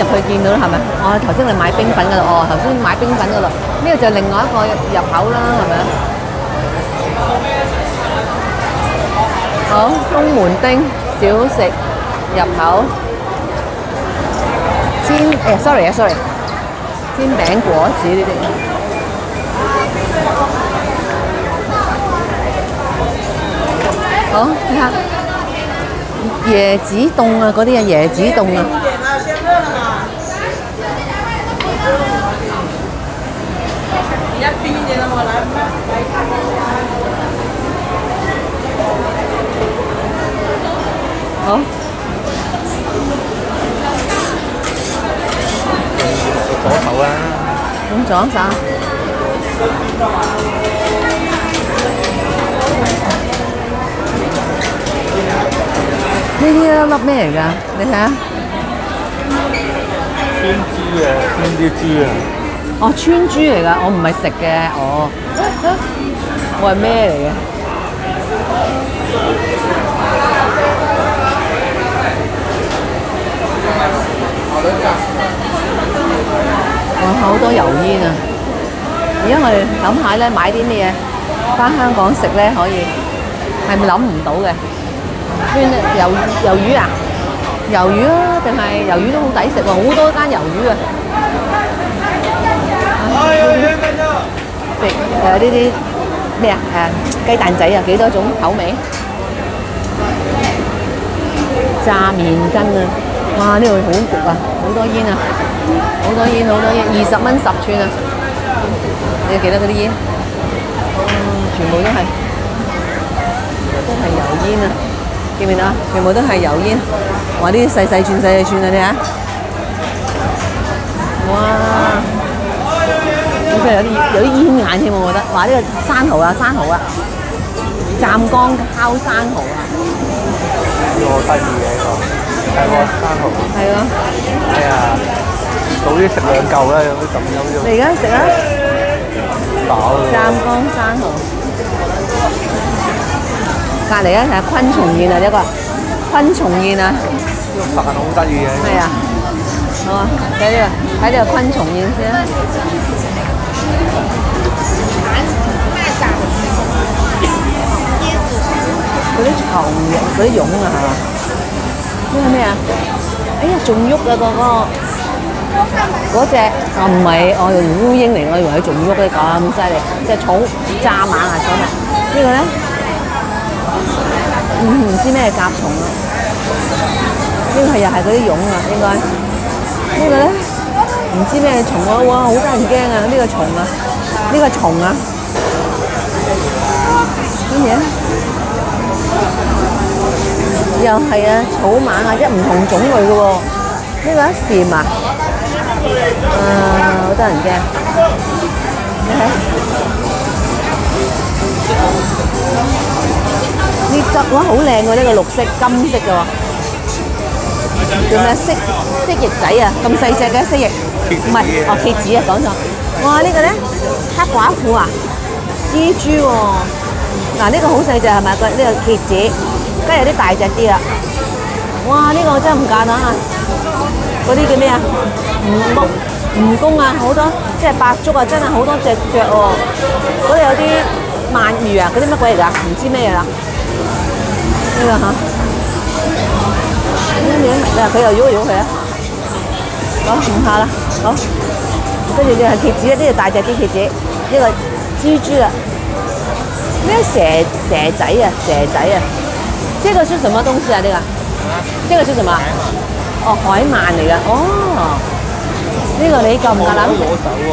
入去見到啦，係咪？哦，頭先我哋買冰粉噶啦，哦，頭先買冰粉噶啦，呢個就另外一個入口啦，係咪？好，東門町小食入口，煎誒，sorry 啊，sorry，煎餅果子呢啲。好，睇下椰子凍啊，嗰啲啊椰子凍啊。你要冰一点的吗？来，来看。好。左手啊！用左手。呢啲一粒咩嚟㗎？你睇下。酸豬啊，酸啲豬啊！哦，川豬嚟㗎，我唔係食嘅，哦，我係咩嚟嘅？哇，好多油煙啊！而家我哋諗下咧，買啲咩嘢翻香港食咧，可以係咪諗唔到嘅？圈魷魷魚啊，魷魚啊，定係魷魚都好抵食喎，好多間魷魚啊！食誒呢啲咩啊誒雞蛋仔啊，幾多種口味？炸麵筋啊！哇！呢度好焗啊，好多煙啊，好多煙，好多煙，二十蚊十串啊！你記得嗰啲煙？全部都係都係油煙啊！見唔見到啊？全部都係油煙。哇！呢啲細細串細細串啊，你啊。哇！咁佢有啲有啲煙眼添，我覺得。哇！呢個生蠔啊，生蠔啊，湛江烤生蠔啊，呢個得意嘅呢個，係喎生蠔。係咯。哎呀，早啲食兩嚿啦，有啲咁有呢種你而家食啊？飽啦。湛江生蠔。隔離咧係昆蟲宴啊，一個昆蟲宴啊，呢個飯好得意嘅。係啊，好啊，睇呢個睇呢個昆蟲宴先啊。嗰啲蟲嗰啲蛹啊，係嘛？哎呀，仲喐啊嗰個嗰只啊唔係，我用烏蠅嚟，我以為佢仲喐咧，咁犀利，只草蚱蜢啊，草蜢。呢個咧，唔唔知咩甲蟲啊？呢個係又係嗰啲蛹啊，應該。呢個咧唔知咩蟲啊，哇，好得人驚啊！呢個蟲啊，呢個蟲啊，又係啊，草蜢啊，即唔同種類嘅喎。呢個一蟬啊，啊，好得人驚。你睇，呢汁哇好靚喎，呢個綠色金色嘅喎。叫咩蜥蜥蜴仔啊？咁細隻嘅蜥蜴，唔係哦蝎子啊，講錯。哇！呢個咧黑寡婦啊，蜘蛛喎。嗱呢個好細隻係咪？個呢個蝎子，跟住有啲大隻啲啦。哇！呢個真係唔簡單啊！嗰啲叫咩啊？蜈蚣，蜈蚣啊，好多即係白竹啊，真係好多隻腳喎。嗰度有啲鰻魚啊，嗰啲乜鬼嚟噶？唔知咩啦。呢個嚇。跟住咧，嗱佢又喐一喐佢啊！好，唔下啦，好。跟住呢係蝎子，呢個大隻啲蝎子，呢個蜘蛛啊，呢個蛇蛇仔啊，蛇仔啊，這個是什么东西啊？呢個？這個是什麼？哦，海鰻嚟嘅，哦。呢個你夠唔夠膽？攞手喎。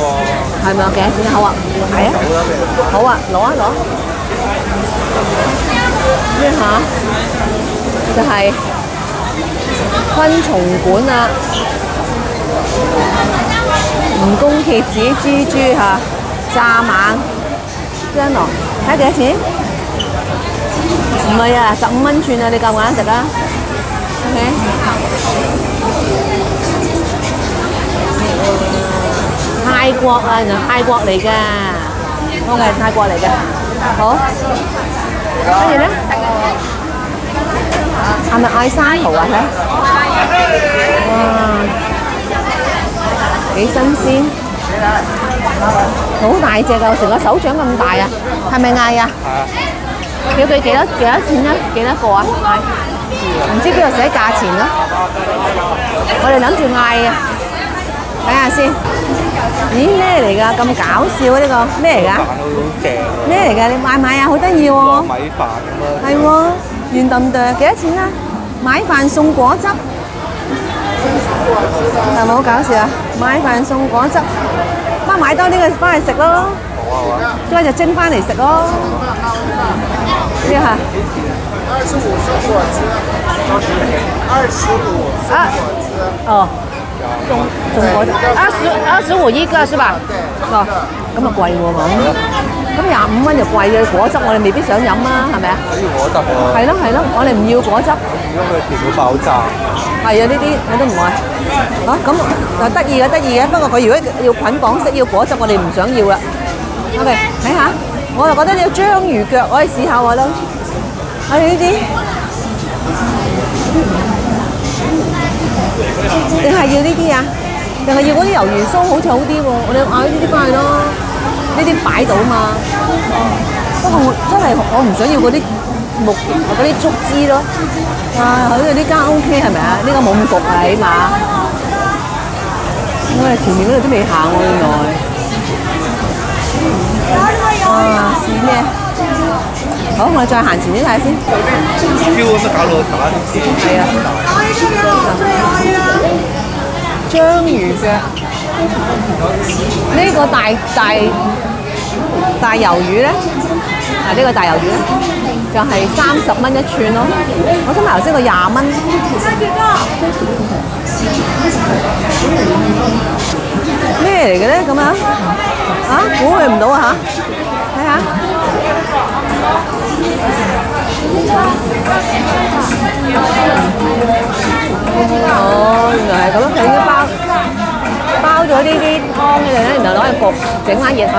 係咪啊？幾多錢啊？好啊，係啊。好啊，攞啊攞。呢下就係、昆蟲館啊，蜈蚣、蝎子、蜘蛛嚇，蚱蜢，真喎，睇幾多錢？唔係啊，十五蚊串啊，你夠唔夠食啊？OK。泰國啊，原來泰國嚟㗎，我係泰國嚟嘅，好。跟住咧。係咪嗌生蠔啊？睇，哇！幾新鮮，好大隻㗎，成個手掌咁大啊！係咪嗌？啊，要佢幾多幾多錢啊？幾多個啊？唔知邊度寫價錢咯？我哋諗住嗌啊，睇下先。咦咩嚟㗎？咁搞笑啊！呢個咩嚟㗎？正，咩嚟㗎？你買唔買啊？好得意喎！米飯咁啊，係喎，圓墩墩幾多錢啊？買飯送果汁，係咪好搞笑啊？買飯送果汁，媽買多啲嘅翻去食咯，好啊好啊，再就蒸翻嚟食咯。呢下二十五是果汁，二十五是果汁，哦，送送果汁，二十二十五一个是吧？哦，咁啊贵喎咁，咁廿五蚊就貴嘅果汁，我哋未必想飲啊，係咪啊？我要果汁喎，係咯係咯，我哋唔要果汁。如果佢甜到爆炸，係啊，呢啲我都唔愛。啊，咁又得意嘅，得意嘅。不過佢如果要捆綁式要果汁，我哋唔想要啦。OK，睇下，我就覺得呢個章魚腳，我哋試下我都。我哋呢啲，定係要呢啲啊？定係要嗰啲魷魚酥好似好啲喎？我哋嗌呢啲翻去咯，呢啲擺到嘛。不過我真係我唔想要嗰啲木嗰啲竹枝咯。哇！好似呢間 O K 係咪啊？呢個冇咁焗啊，起碼。我哋前面嗰度都未行喎，原來。哇！試咩？好，我哋再行前啲睇下先。超咁樣搞到打啲先，係啊。章魚腳，呢、個大大大魷魚咧，啊呢、個大魷魚咧就係三十蚊一串咯。我想問頭先個廿蚊，咩嚟嘅咧？咁啊？啊，估佢唔到啊嚇！睇下。哦，原來係咁樣，佢已經包包咗呢啲湯嘅咧，然後攞去焗，整翻熱去。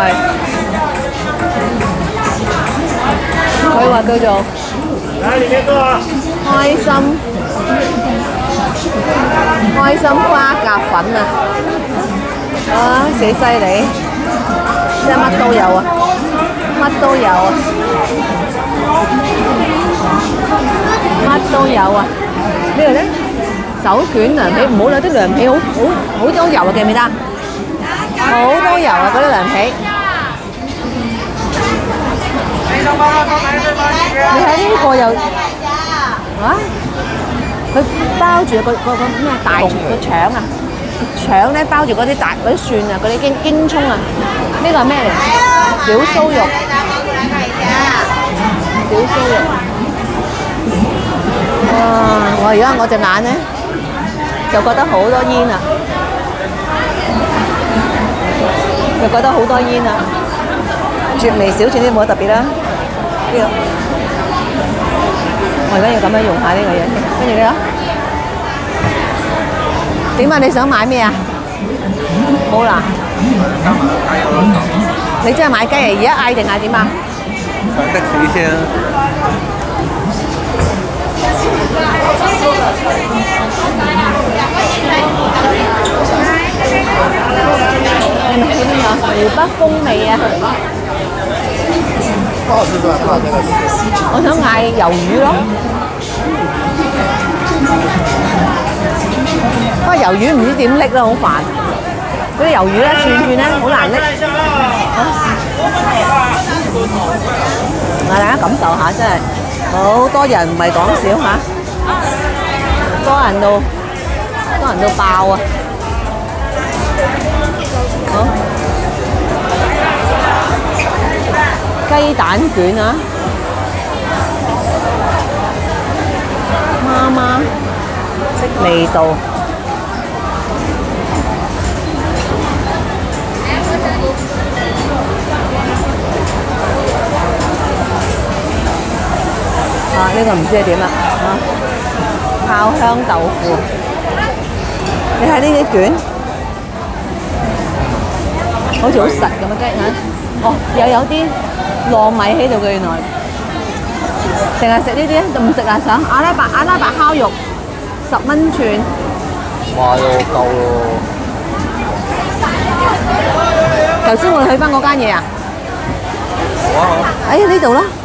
佢話叫做開心開心花甲粉啊！啊，幾犀利！乜都有啊，乜都有啊！呢個咧手卷涼皮，唔好啦，啲涼皮好好好多油啊，記唔記得？好多油啊，嗰啲涼皮。你睇呢個又啊，佢包住個個個咩大個腸啊，腸咧包住嗰啲大嗰啲蒜啊，嗰啲京京葱啊，呢個係咩嚟？小酥肉，小酥肉。哇！我而家我隻眼咧就覺得好多煙啊，就覺得好多煙啊。絕味小串啲冇乜特別啦，呢、個我而家要咁樣用下呢個嘢，跟住呢個點啊？你想買咩啊？好啦，你真係買雞啊？而家嗌定係點啊？上的士先啦。你咪點樣？湖北風味啊！我想嗌魷魚咯。不過魷魚唔知點拎啦，好煩。嗰啲魷魚咧，串串咧，好難拎。大家感受下，真係好多人，唔係講笑嚇，多人到多人到爆啊！好，雞蛋卷啊！媽媽的味道。呢、個唔知係點啦，啊，爆香豆腐，你睇呢啲卷，好似好實咁嘅雞嚇，哦，又有啲糯米喺度嘅原來，定係食呢啲就？唔食啊！想阿拉伯阿拉伯烤肉，十蚊串，哇！又夠咯，頭先我哋去翻嗰間嘢啊，好啊。哎呀呢度咯，買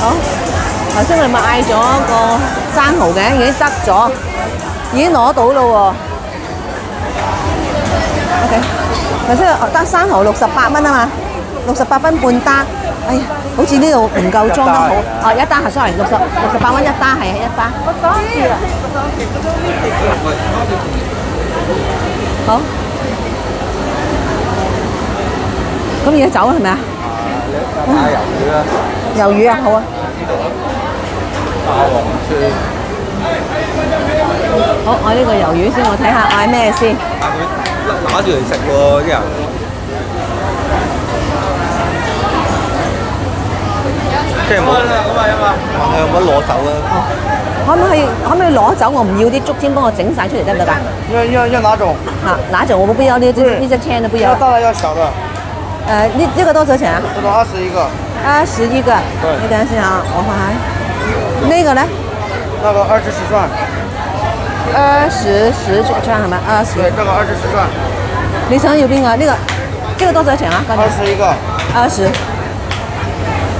好。頭先我哋咪嗌咗個生蠔嘅，已經得咗，已經攞到咯喎。OK，頭先得生蠔六十八蚊啊嘛，六十八蚊半單。哎呀，好似呢度唔夠裝得好。哦，一單係 sorry，六十六十八蚊一單係一單。好。咁而家走啦係咪啊？打魷魚啦，魷魚啊，好啊。霸王串，好，我呢個魷魚先，我睇下嗌咩先。但佢揦住嚟食喎啲人。即係冇問佢有冇得攞走啊？可唔可以可唔可以攞走？我唔要啲竹籤，幫我整晒出嚟得唔得㗎？要要要哪種？啊，拿走我不要呢只呢隻籤都不要要。大的要小的，呃，呢這個多少錢啊？这种二十一个，二十一個。對你等下先啊，我看看。呢個呢？那个二十十串，二十十串係咪？二十。对，这个二十十串，你想要邊個？呢個呢個多少錢啊？二十一个，二十。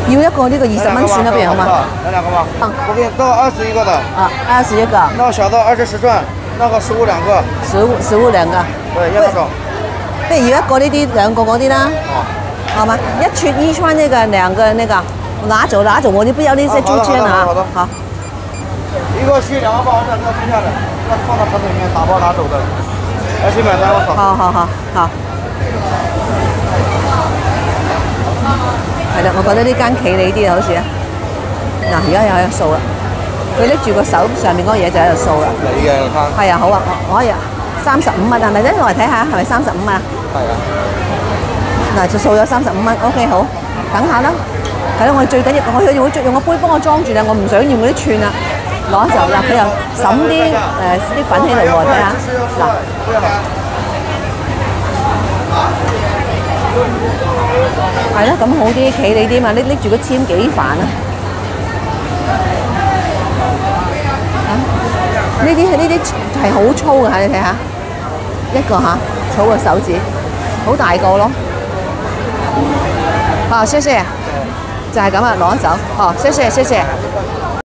要一个呢个二十蚊算啦，不如好嘛？来两个吧。嗯我给你，这个二十一个的，啊，二十一个，那个小的二十十串，那个十五两个，十五十五两个。对，要哪种？不如要一个呢啲，两个嗰啲啦。哦好嗎？一串一串那個兩個那個，拿走拿走，我就不要那些竹籤啊。好的好的好。一个去两个包，两个剩下的，要放到盒子里面打包拿走的。而且买单我扫。好好好好。係啦，我覺得呢間企理啲啊，好似啊。嗱，而家又有數啦。佢拎住個手上面嗰個嘢就喺度數啦。你嘅攤係啊，好啊，我我可以啊，三十五蚊係咪咧？我嚟睇下係咪三十五啊？係啊，嗱，就數咗三十五蚊，OK 好，等下啦。係啦，我最緊要我要用用個杯幫我裝住啦，我唔想要嗰啲串啦，攞走啦。佢又揼啲誒啲粉起嚟喎，睇下嗱。係咯，咁好啲，企你啲嘛，拎拎住個籤幾煩啊！啊，呢啲呢啲係好粗嘅，你睇下，一個嚇，粗個手指，好大個咯。哦，謝謝，就係咁啊，攞走。哦，謝謝謝謝。